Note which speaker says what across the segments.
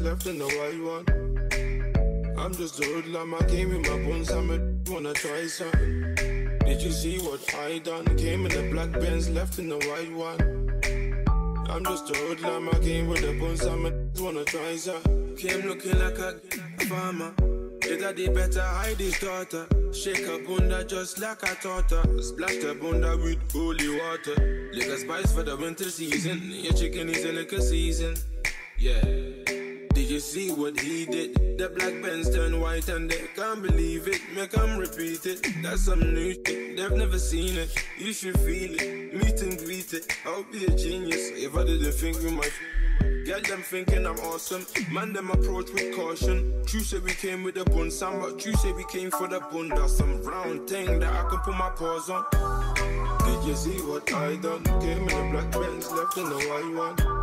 Speaker 1: Left in the white one. I'm just a hoodlum, I came with my bones, I'm a wanna try something. Did you see what I done? Came in the black Benz, left in the white one. I'm just a hoodlum, I came with the bones, I'm a wanna try something. Came looking like a farmer. Your daddy better hide his daughter. Shake her bunda just like a torta. Splash her bunda with holy water. Liquor spice for the winter season. Your chicken is in liquor season. Yeah. You see what he did? The black Benz turn white and they can't believe it. Make them repeat it. That's some new shit. They've never seen it. You should feel it. Meet and greet it. I'll be a genius if I didn't think we might. Get them thinking I'm awesome. Man, them approach with caution. True say we came with the bun, some, but true say we came for the bun. That's Some round thing that I can put my paws on. Did you see what I done? Came in the black Benz, left in the white one.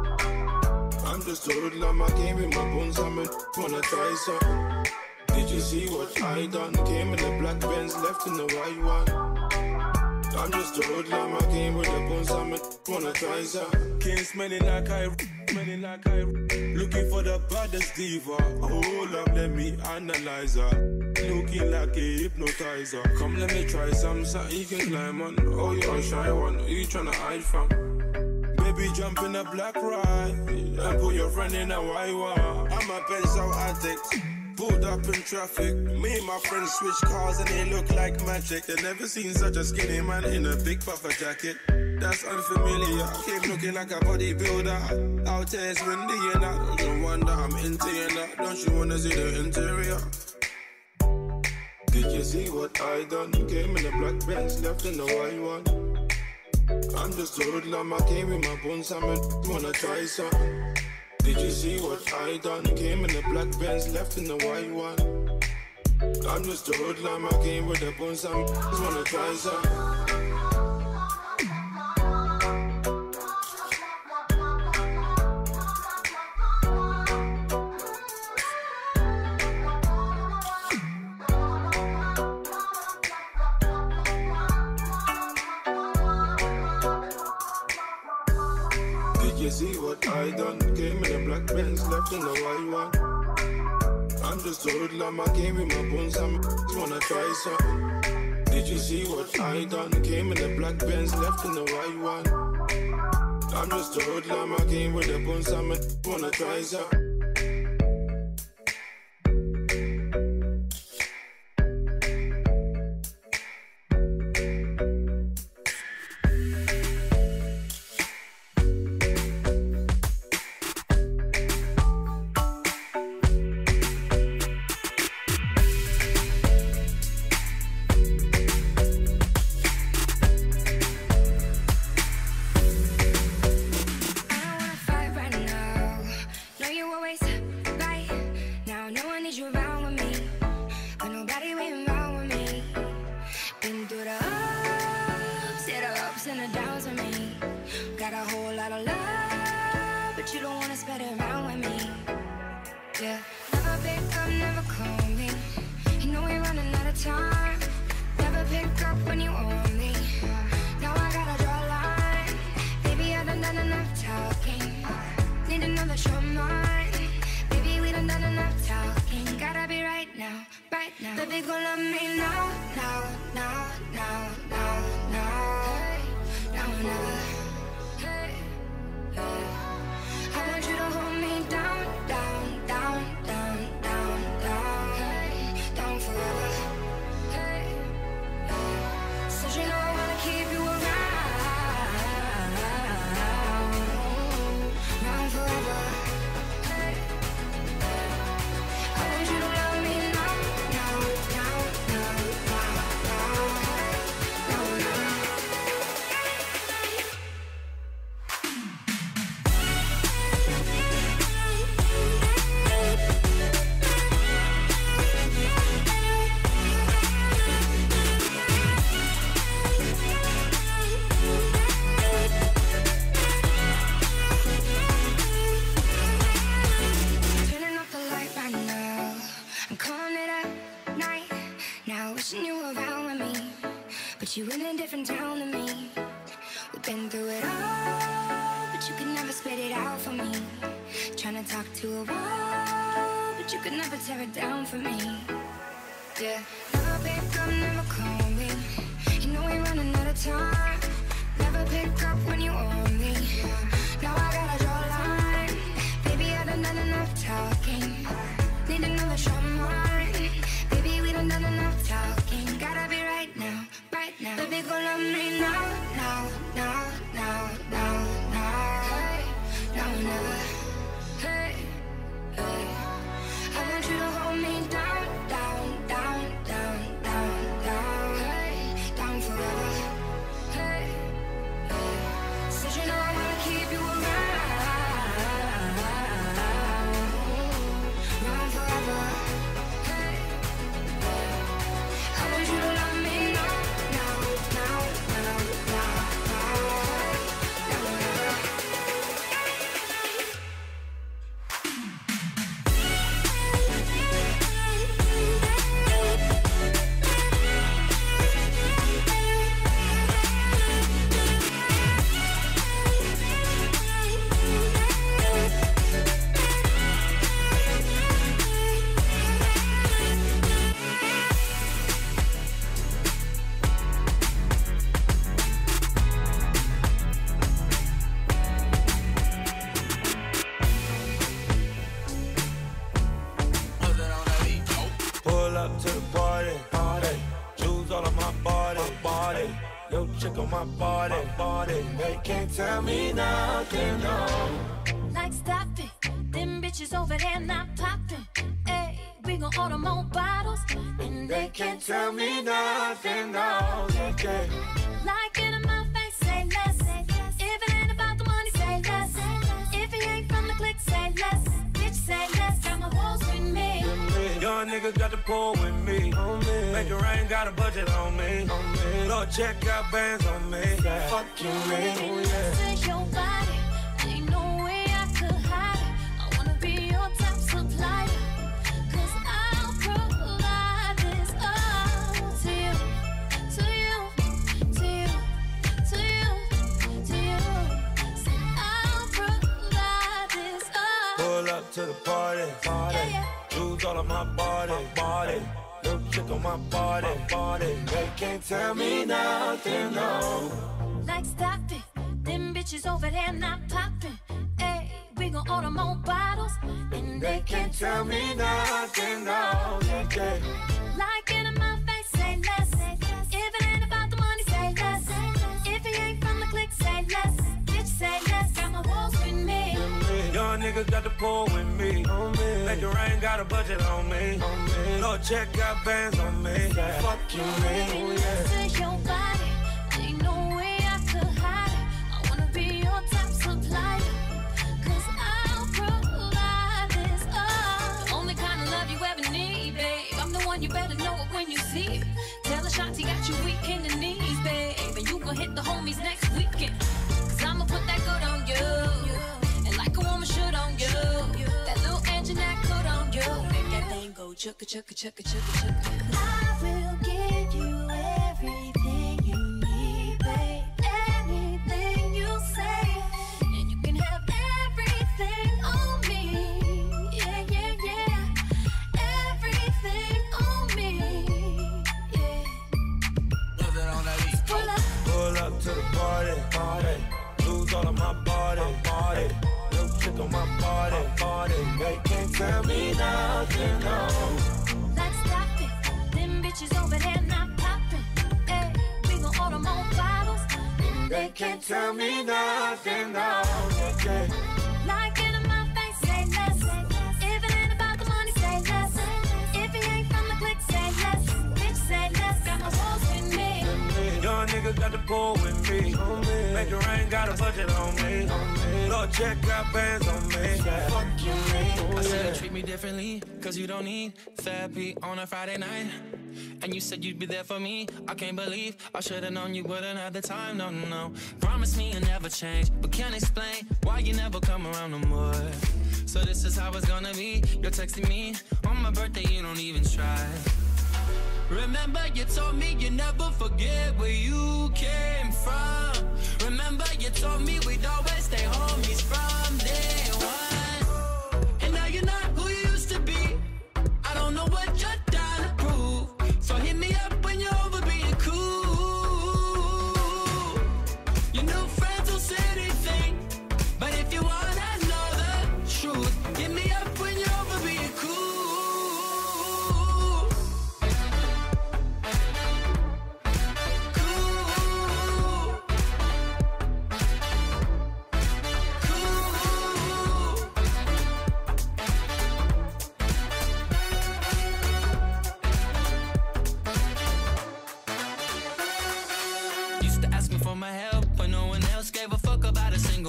Speaker 1: Just a hoodlum, I came with my buns, I'm a wanna try something. Did you see what I done? Came in the black Benz, left in the white one. I'm just a hoodlum, I came with the buns, I'm a wanna try something. Came smelling like I, smelling like I, looking for the baddest diva. Hold up, let me analyze her. Looking like a hypnotizer. Come, let me try some, something you can climb on. Oh, you're a shy one, you tryna hide from? Baby, jump in a black ride and put your friend in a white one. I'm a pencil addict. Pulled up in traffic. Me and my friends switch cars and they look like magic. They never seen such a skinny man in a big puffer jacket. That's unfamiliar. Came looking like a bodybuilder. Out here it's windy and I don't wonder I'm into you now. Don't you wanna see the interior? Did you see what I done? Came in a black Benz, left in the white one. I'm just a hoodlum, I came with my bones, I'm a wanna try something. Did you see what I done? Came in the black Benz, left in the white one. I'm just a hoodlum, I came with the bones, I'm wanna try something. In the white. I'm just a hoodlum, I came with my bones, I'm just wanna try something. Did you see what I done? Came in a black Benz, left in the white one. I'm just a hoodlum, I came with the bones, I'm just wanna try something.
Speaker 2: Party, party. Yeah,
Speaker 3: yeah.
Speaker 2: Jewels all on my body, body. Little chick on my body, body. They can't tell me nothing, no.
Speaker 3: like stop it. Them bitches over there not popping. Hey, we gon' order more bottles, and they can't
Speaker 2: Tell me nothing, no. Okay.
Speaker 3: like in my
Speaker 2: niggas got the pull with me. On me. Make it rain, got a budget on me. On me. Lord, check out bands on me. Fuck you, man. Oh, yeah.
Speaker 3: Your body, ain't no way I could hide it. I wanna be your top supplier. 'Cause I'll provide this all. The only kind of love you ever need, babe. I'm the one you better know it when you see it. Tell the shots he got you weak in the knees, babe. And you gon' hit the homies next weekend. Cause I'ma put that good on you. Chugga chugga chugga chugga chugga.
Speaker 2: Tell me nothing, no.
Speaker 3: Like stop it. Them bitches over there not popping. Hey, we gon' order more bottles.
Speaker 2: They can't tell me nothing, no. Okay.
Speaker 3: Got
Speaker 2: the pull with me. Make it rain, got a budget on me. Lord, check out bands on me. Fuck you,
Speaker 4: I said you treat me differently, cause you don't need therapy on a Friday night. And you said you'd be there for me. I can't believe I should've known you wouldn't have the time. No, no, no. Promise me you'll never change, but can't explain why you never come around no more. So this is how it's gonna be. You're texting me on my birthday, you don't even try. Remember, you told me you never forget where you came from. Remember, you told me we'd always stay homies from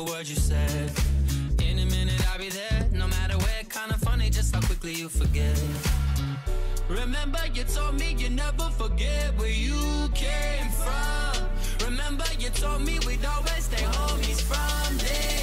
Speaker 4: single word you said. In a minute, I'll be there, no matter where. Kinda funny just how quickly you forget. Remember, you told me you never forget where you came from. Remember, you told me we'd always stay homies from day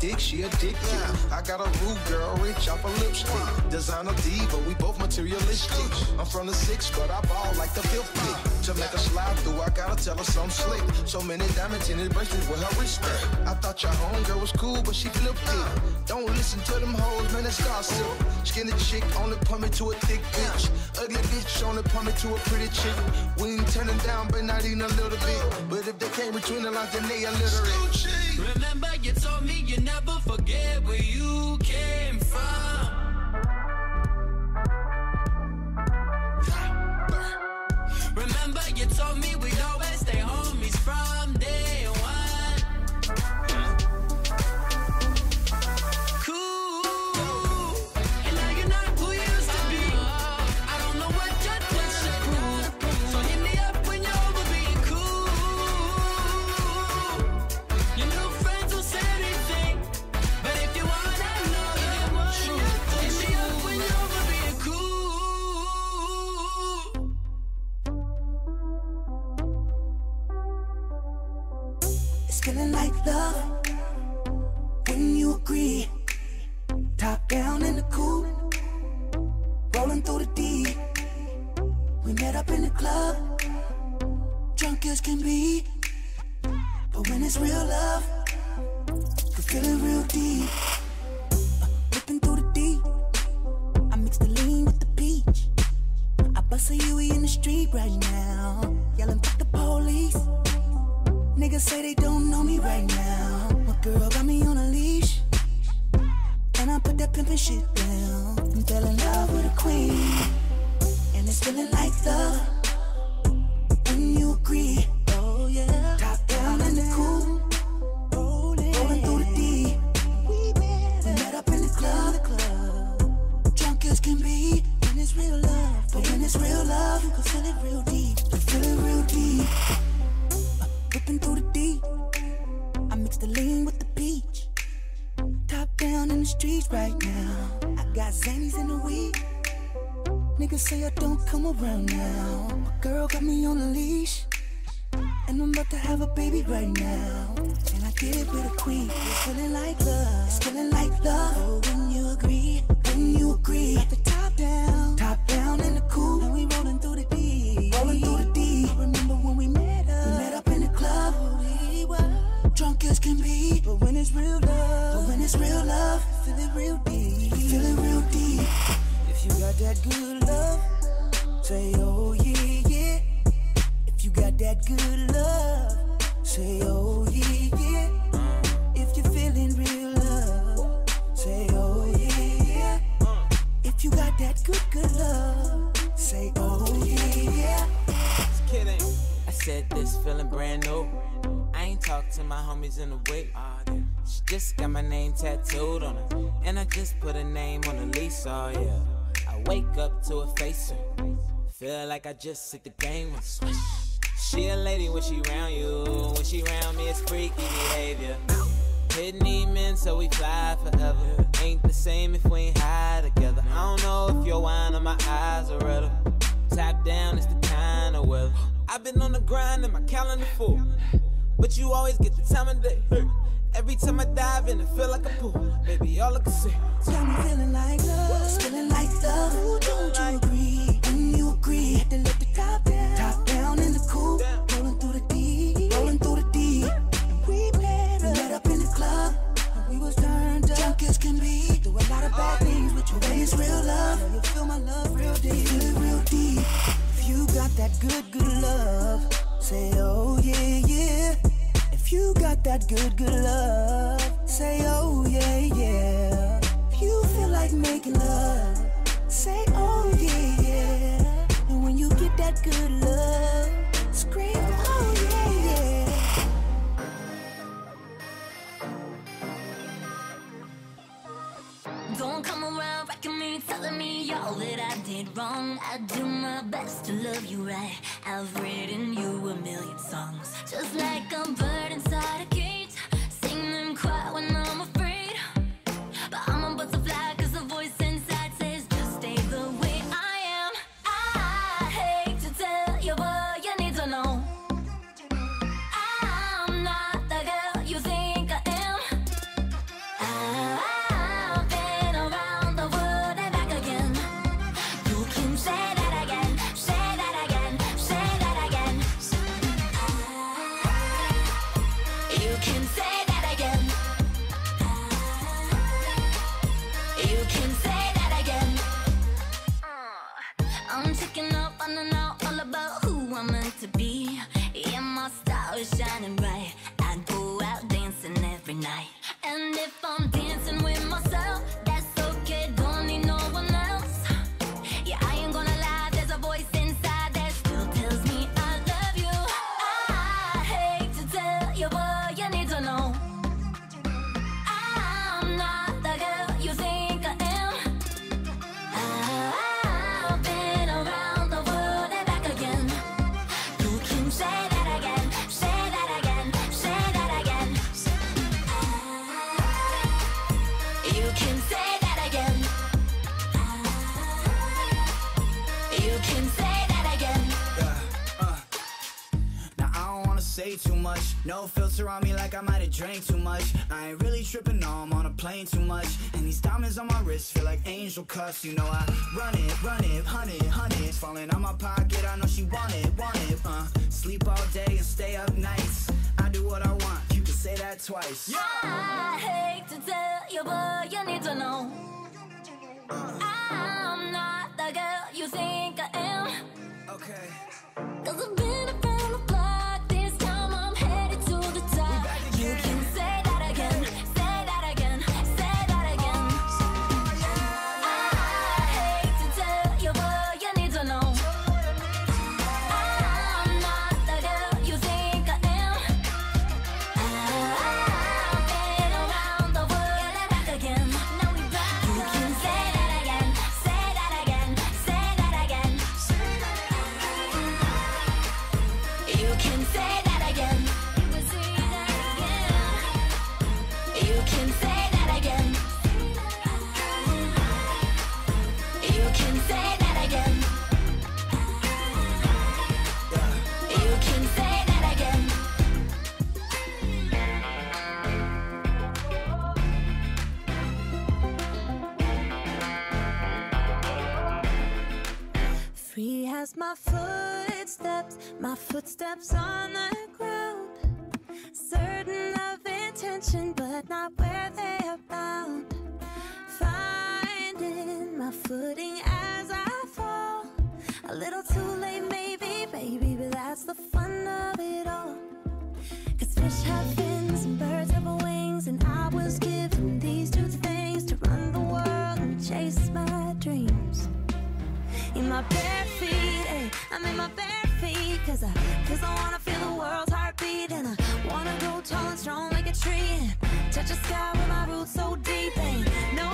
Speaker 5: sprung she a dick, addicted. I got a rude girl, rich off a lipstick. Designer diva, we both materialistic. I'm from the six, but I ball like the fifth pick. To make a slide through, I gotta tell her something slick. So many diamonds in his bracelet with her wrist. I thought your homegirl was cool, but she flipped it. Don't listen to them hoes, man, it's gossip. Skinny chick only put me to a thick bitch. Ugly bitch only put me to a pretty chick. We ain't turning down, but not even a little bit. But if they came between the lines, then they illiterate.
Speaker 4: Remember, you told me you never forget where you
Speaker 6: It's feeling like love when you agree. Top down in the cool, rolling through the D. We met up in the club, drunk as can be. But when it's real love, can feel it real deep. Uh, Whipping through the D, I mix the lean with the peach. I bust a Huey in the street right now, yelling at the police. Niggas say they don't know me right now. My girl got me on a leash. And I put that pimpin' shit down. And fell in love with a queen. And it's feeling like love. When you agree. Say I don't come around now. My girl got me on a leash. And I'm about to have a baby right now. And I did it with a queen. It's feeling like love. It's feeling like love. Oh, when you agree. When you agree. Got the top down. Top down in the cool. And we rolling through the D. Rolling through the D. Remember when we met up? We met up in the club. Oh, we were drunk as can be. But when it's real love. But when it's real love. Feel it real deep. Feel it real deep. If you got that good love. Say, oh yeah, yeah. If you got that good love, say oh yeah yeah. If you're feeling real love, say oh yeah yeah. If you got that good good love, say oh yeah yeah.
Speaker 7: Just kidding. I said this feeling brand new. I ain't talked to my homies in a week. She just got my name tattooed on her. And I just put a name on the lease, oh yeah. Wake up to a facer. Feel like I just hit the game with swish. She a lady when she round you. When she round me, it's freaky behavior. Hidden demons, so we fly forever. ain't the same if we ain't high together. I don't know if your wine or my eyes are redder. Top down, it's the kind of weather. I've been on the grind and my calendar full. But you always get the time of day. Every time I dive in, I feel like a pool. Baby, all I can say.
Speaker 6: Tell me feeling like love. Feeling like love. Ooh, don't you agree? When you agree, had to let the top down. Top down in the coupe. Rolling through the D. Rolling through the D. We met up. Met up in the club. We was turned up. Drunk as can be. Do a lot of bad oh, things with your way. It's real love. You feel my love real deep. Feel it real deep. If you got that good, good love, say oh yeah, yeah. You got that good, good love, say oh yeah, yeah. If you feel like making love, say oh yeah, yeah. And when you get that good love,
Speaker 8: around wrecking me, telling me all that I did wrong. I do my best to love you right. I've written you a million songs, just like a bird inside a cage. Sing them quiet
Speaker 9: drank too much. I ain't really tripping, no, I'm on a plane too much. And these diamonds on my wrist feel like angel cuffs. You know I run it, run it, hunt it, hunt it. It's falling on my pocket, I know she want it, want it. Uh, sleep all day and stay up nights. I do what I want, you can say that twice.
Speaker 8: I hate to tell you, but you need to know. I'm not the girl you think I am.
Speaker 9: Okay.
Speaker 8: Cause I've been
Speaker 10: Free as my footsteps, my footsteps on the ground. Certain of intention, but not where they are bound. Finding my footing as I fall. A little too late, maybe, baby, but that's the fun of it all. Cause fish have fins and birds have wings, and I was given these two things to run the world and chase my my bare feet, I'm in my bare feet Cause I, cause I wanna feel the world's heartbeat And I wanna go tall and strong like a tree And touch the sky with my roots so deep Ain't no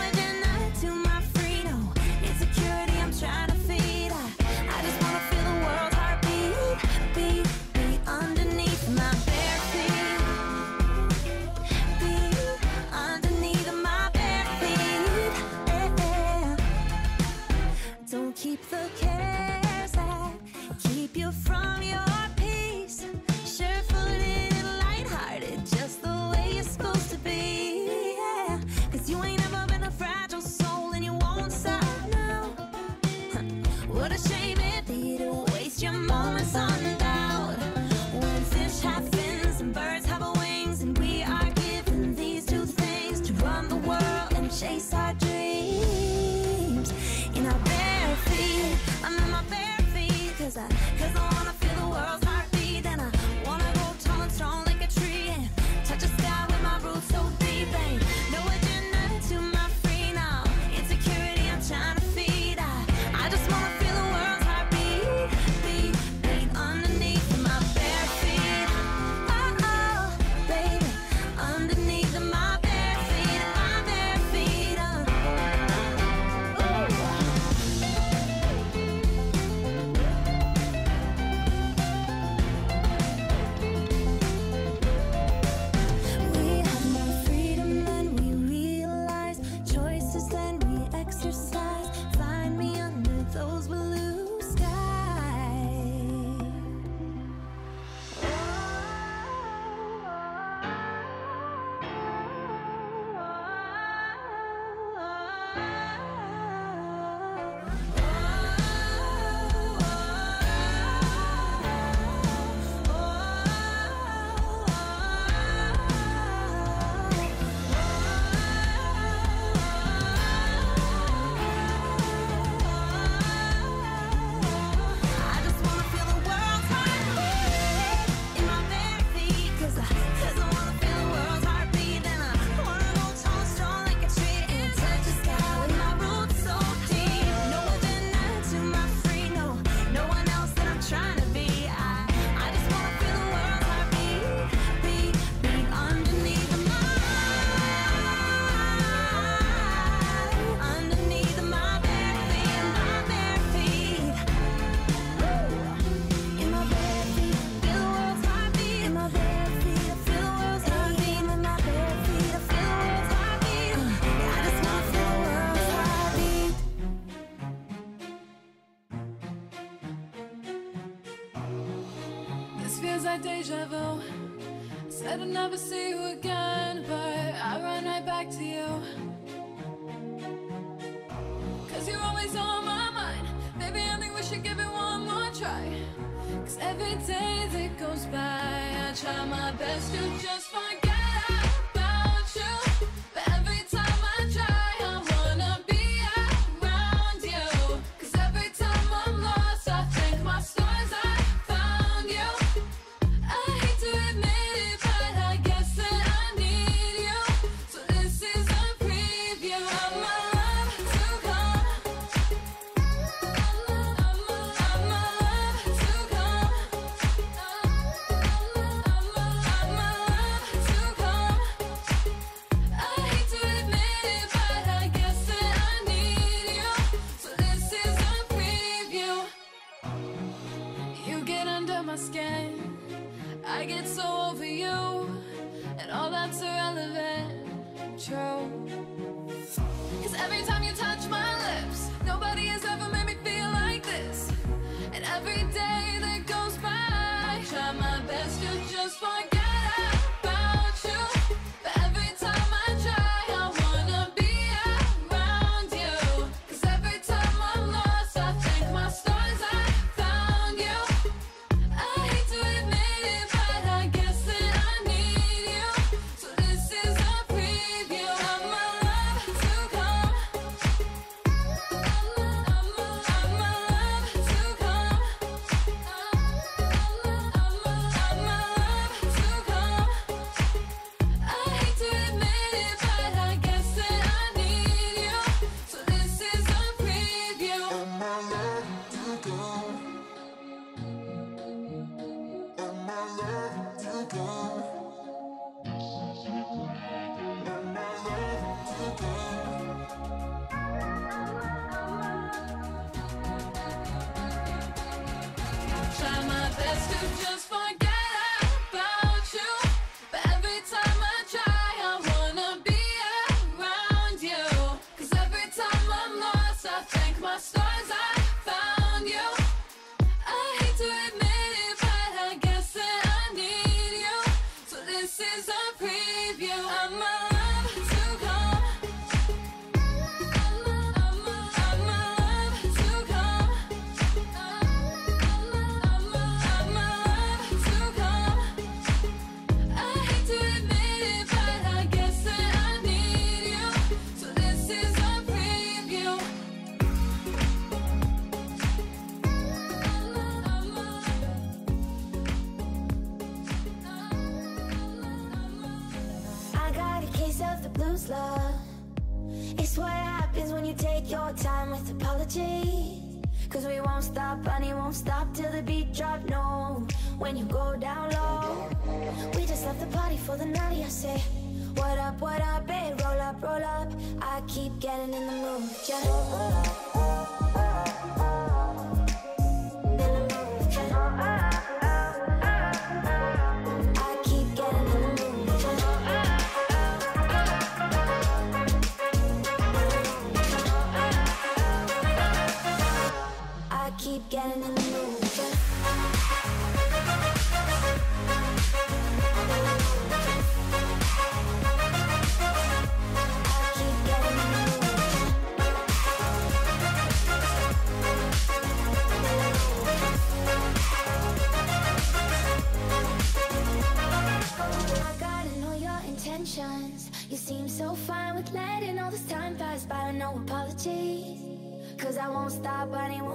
Speaker 10: just
Speaker 11: I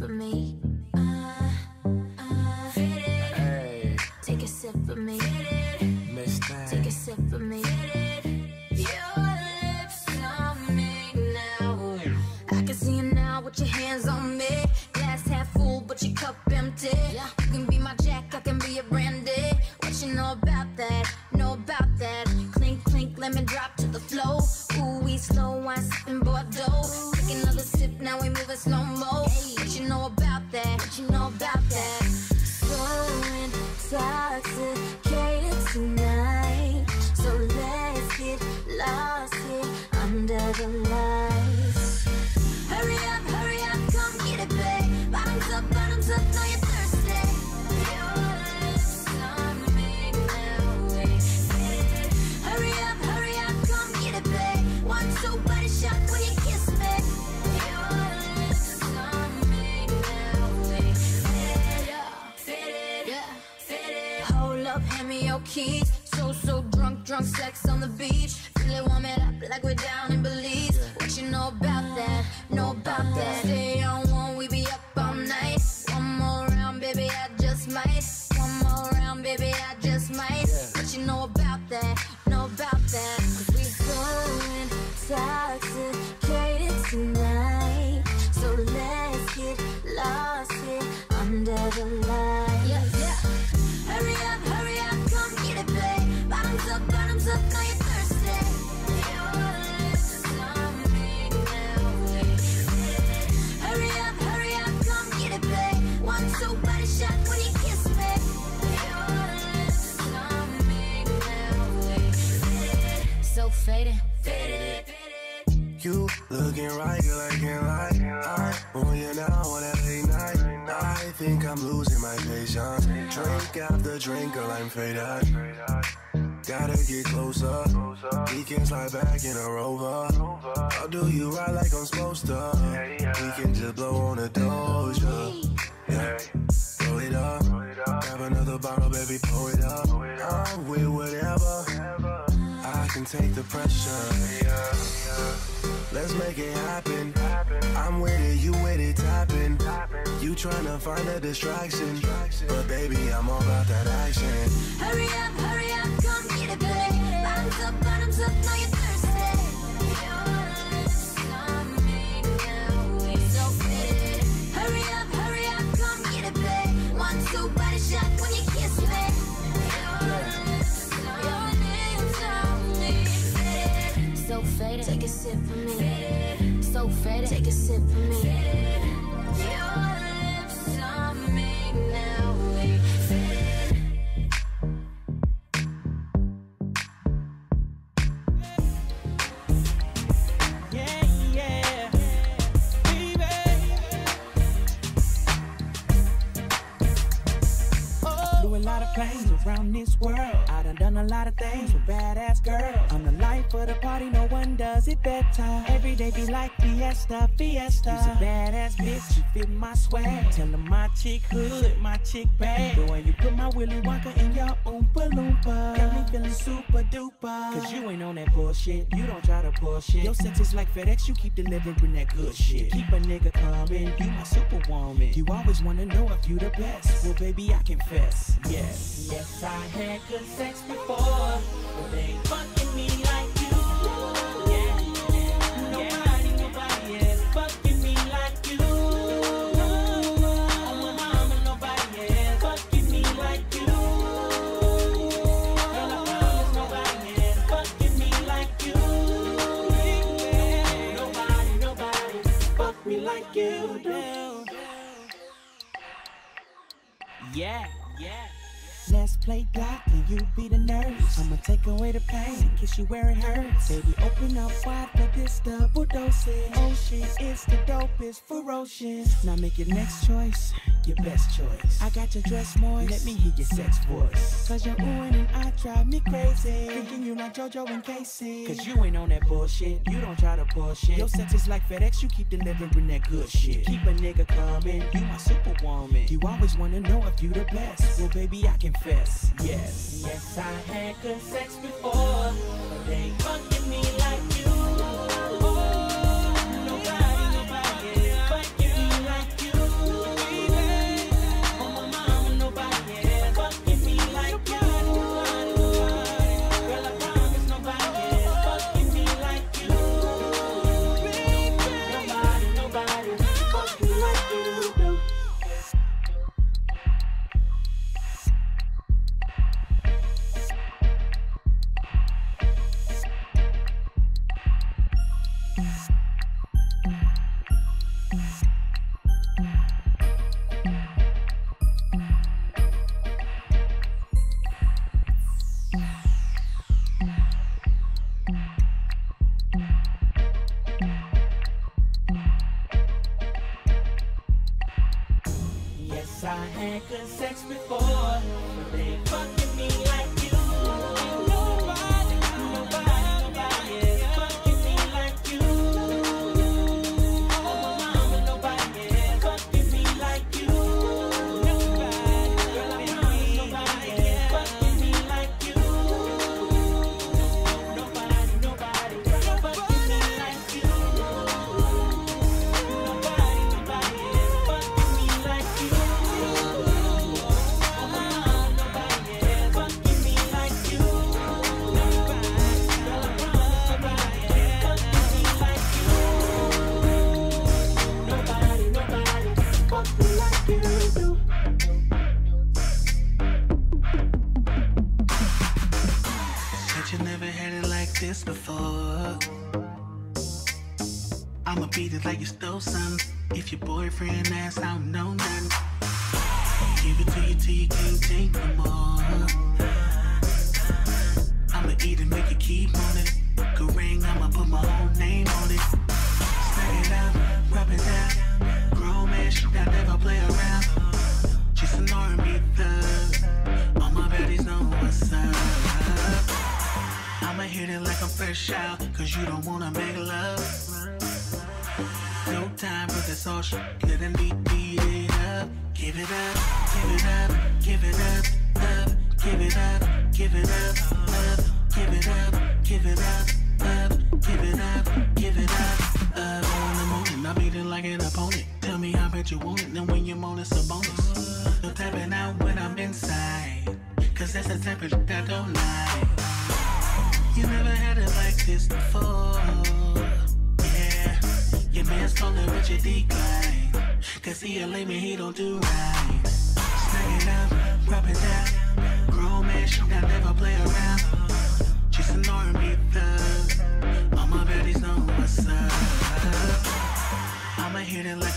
Speaker 10: for
Speaker 12: me.
Speaker 8: up, hand me your keys. So, so drunk, drunk sex on the beach. Feel it up like we're down in Belize. What you know about
Speaker 13: looking right, girl, I can't lie. I own you now on that late night. I think I'm losing my patience. Drink after drink, girl, I'm faded. Gotta get closer. We can slide back in a rover. I'll do you right like I'm supposed to. We can just blow on a doja. Yeah. Roll it up. Grab another bottle, baby, pour it up. I'm with whatever can take the pressure. Let's make it happen. I'm with it, you with it, tapping. You tryna find a distraction, but baby, I'm all about that action.
Speaker 8: Hurry up, hurry up, come get it, baby. Bottoms up, bottoms up, now you're. sip from me. So take a sip for me.
Speaker 14: fiesta, fiesta. You's a badass bitch, you fit my swag. Tell my chick hood, my chick bag. Boy, you put my Willy Wonka in your Oompa Loompa. Got me feeling super duper. Cause you ain't on that bullshit, you don't try to pull shit. Your sex is like FedEx, you keep delivering that good shit. Keep a nigga coming, you my superwoman. You always wanna know if you the best. Well, baby, I confess, yes.
Speaker 15: Yes, I had good sex before, but they like you do.
Speaker 14: Yeah, yeah. Let's play doctor, you be the nurse. I'ma take away the pain, kiss you where it hurts. Baby, open up wide for this double dosage. Oh shit, it's the dopest, ferocious. Now make your next choice, your best choice. I got your dress moist, let me hear your sex voice. Cause you're oohing and I drive me crazy. Thinking you like JoJo and K-Ci. Cause you ain't on that bullshit, you don't try to pull shit. Your sex is like FedEx, you keep delivering that good shit. Keep a nigga coming, you my superwoman. You always wanna know if you the best. Well, baby, I confess. Yes.
Speaker 15: Yes, I had good sex before, but they fucking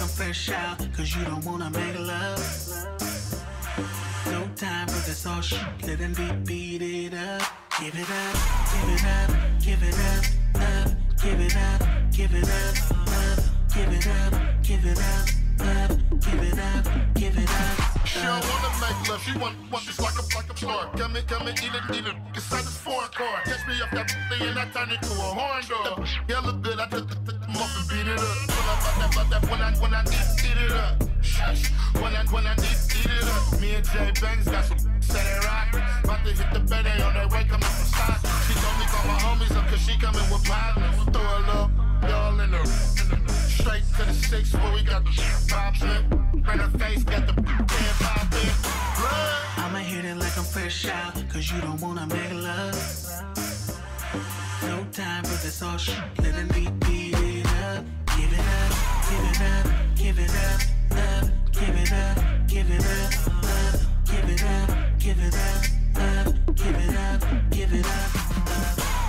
Speaker 16: it I'm fresh out. Cause you don't wanna make love. No time for this all shit, let them beat, beat it up. Give it up, give it up, give it up, up. Give it up, give it up, up. Give it up, give it up, up. Give it up, give it up.
Speaker 17: She don't wanna make love, she want, want this like a, like a floor. Come in, come in, eat it, eat it, inside this foreign car. Catch me up that thing and I turn it to a horn door. Yeah, look good, I took, took them and beat it up. Pull up about that, about that, when I, when I need, eat it up. Shush, when I, when I need, eat it up. Me and Jay Banks got some set it rock. About to hit the bed, they on their way, coming from stock. She go coming with partners. Throw a little, y'all in the, straight to the six where we got the poppin'. Bring her face, got the pan poppin'. Blood.
Speaker 15: I'ma hit it like I'm fresh out, cause you don't wanna make love. No time for this all shit, let it beat it up. Give it up, give it up, give it up, up. Give it up, give it up, up. Give it up, give it up, up. Give it up, give it up, up.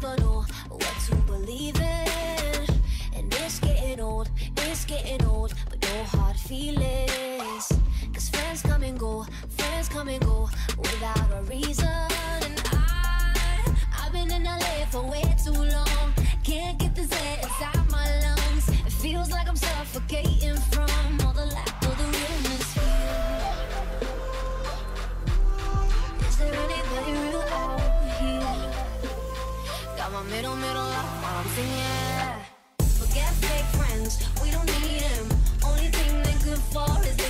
Speaker 8: Never know what to believe in. And it's getting old, it's getting old, but no hard feelings. Cause friends come and go, friends come and go without a reason. And I, I've been in LA for way too long. Can't get this air inside my lungs. It feels like I'm suffocating from middle, middle up while I'm singing. Forget fake friends, we don't need them. Only thing they good for is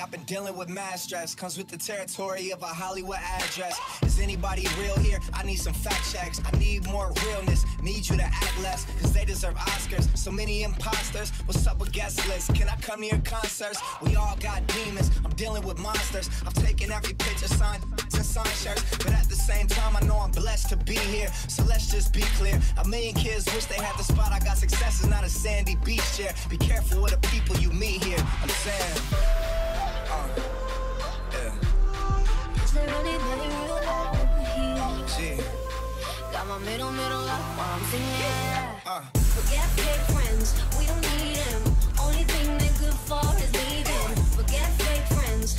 Speaker 8: I've
Speaker 9: been dealing with mad stress. Comes with the territory of a Hollywood address. Is anybody real here? I need some fact checks. I need more realness. Need you to act less, cause they deserve Oscars. So many imposters. What's up with guest lists? Can I come to your concerts? We all got demons. I'm dealing with monsters. I've taken every picture, signed and signed shirts. But at the same time, I know I'm blessed to be here. So let's just be clear. A million kids wish they had the spot. I got success is not a sandy beach chair. Be careful with the people you meet here. I'm saying.
Speaker 8: Middle, middle up while I'm singing. Forget fake friends, we don't need them. Only thing they're good for is leaving. Forget fake friends,